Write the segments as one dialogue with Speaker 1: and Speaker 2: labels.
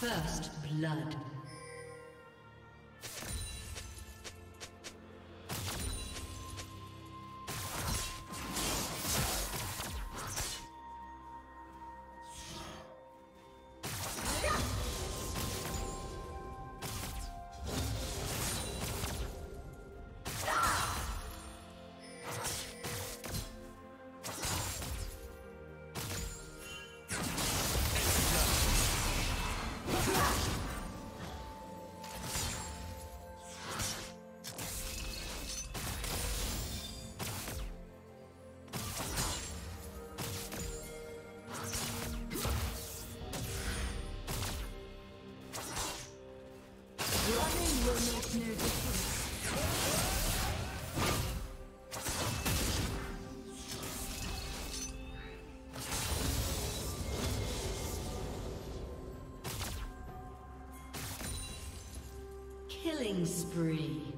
Speaker 1: First blood. Killing spree.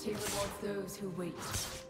Speaker 2: Opportunity rewards those who wait.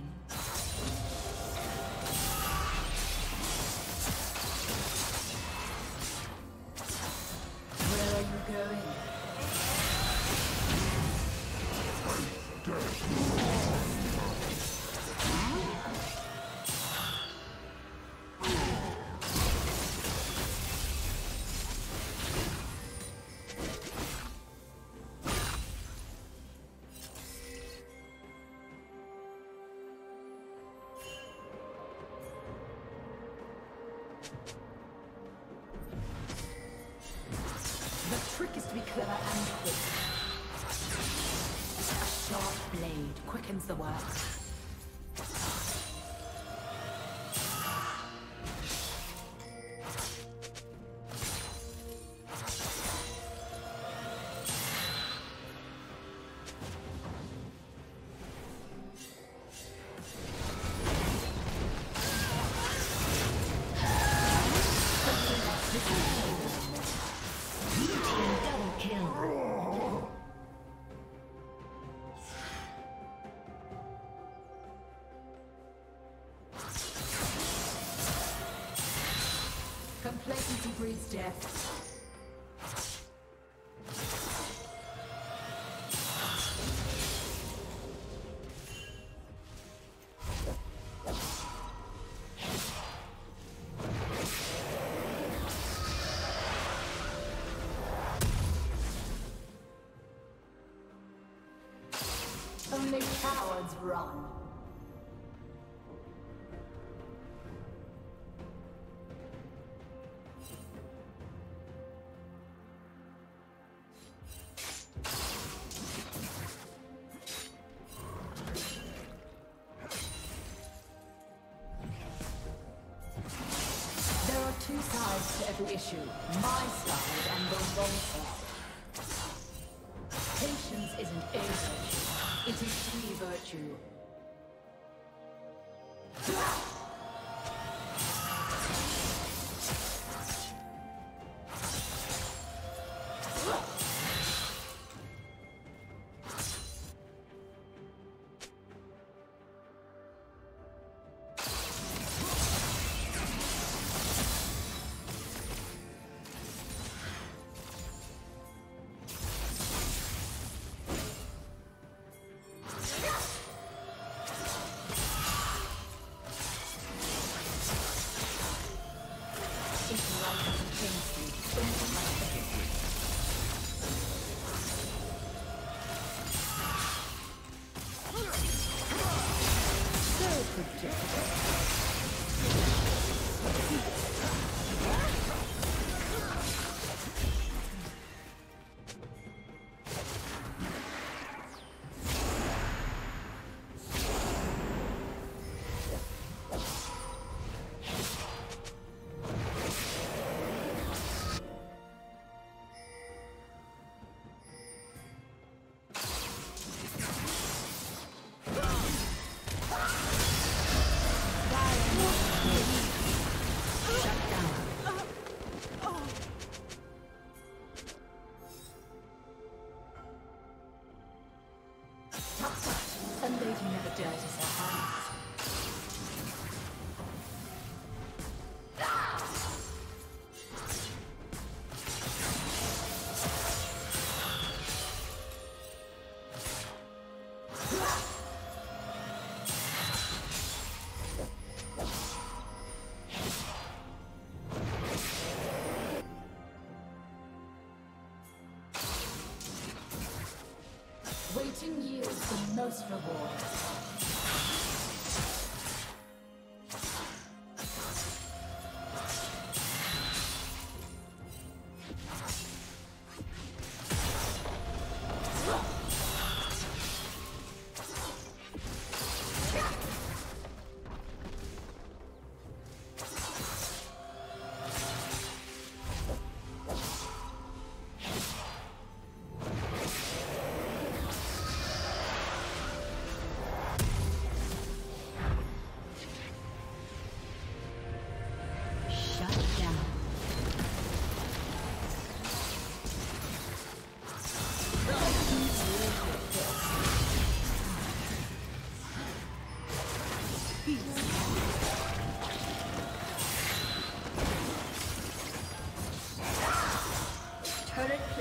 Speaker 2: Blade the work. Only cowards run. There are two sides to every issue. My side and the wrong side. Patience isn't. It is the virtue.
Speaker 1: objective. Some Sundays you never dealt with that.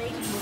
Speaker 1: Thank you.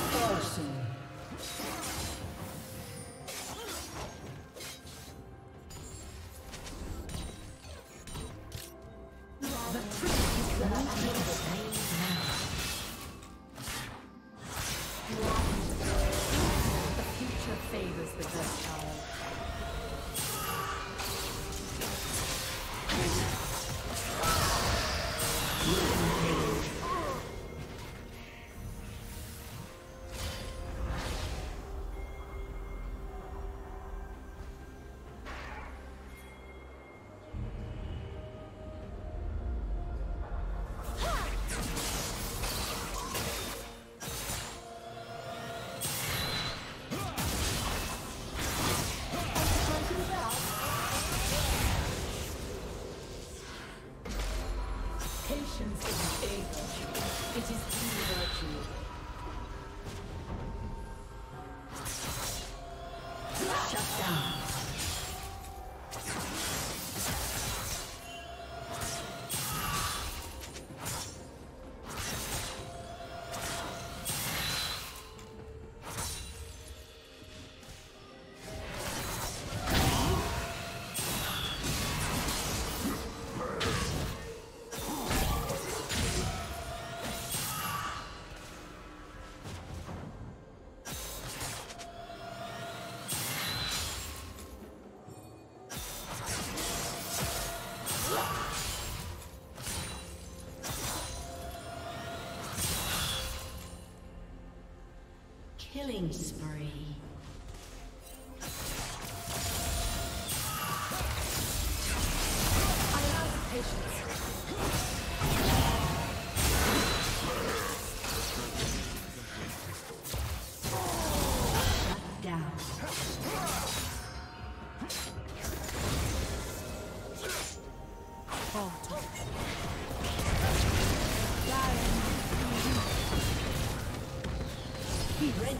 Speaker 1: Killing spree.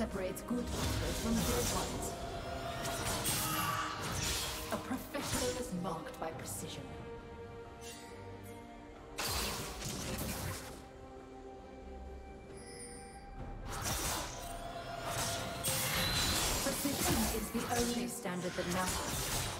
Speaker 2: Separates good hunters from good ones. A professional is marked by precision. Precision is the only standard that matters.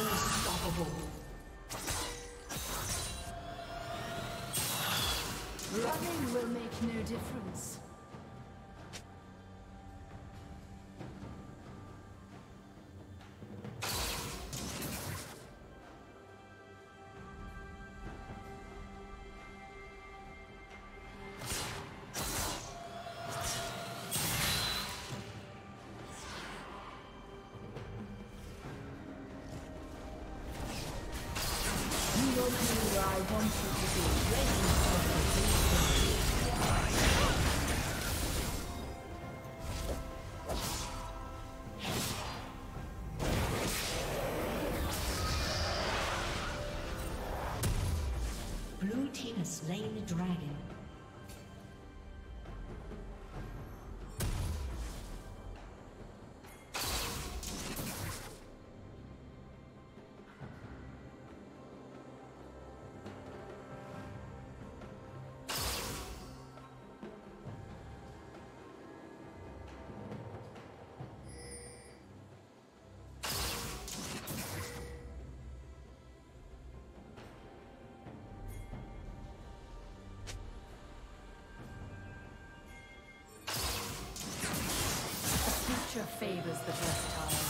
Speaker 2: Unstoppable. Running will make no difference.
Speaker 1: Slain the dragon.
Speaker 2: Favors the versatile.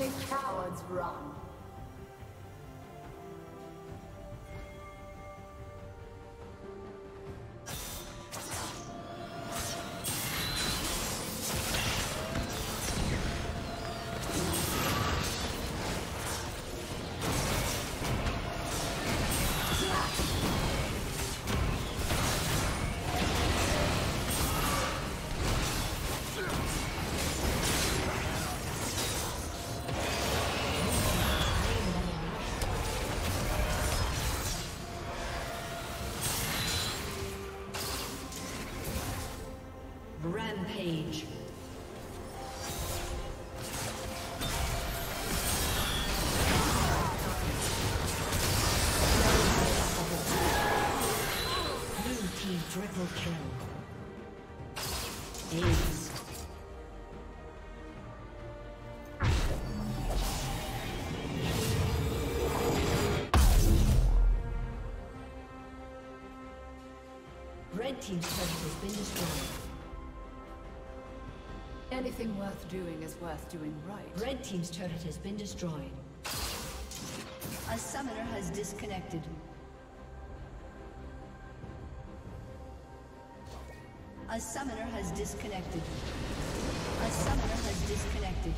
Speaker 2: Only cowards run. Red team's turret has been destroyed. Anything worth doing is worth doing right.
Speaker 1: Red team's turret has been destroyed. A summoner has disconnected. A summoner has disconnected. A summoner has disconnected.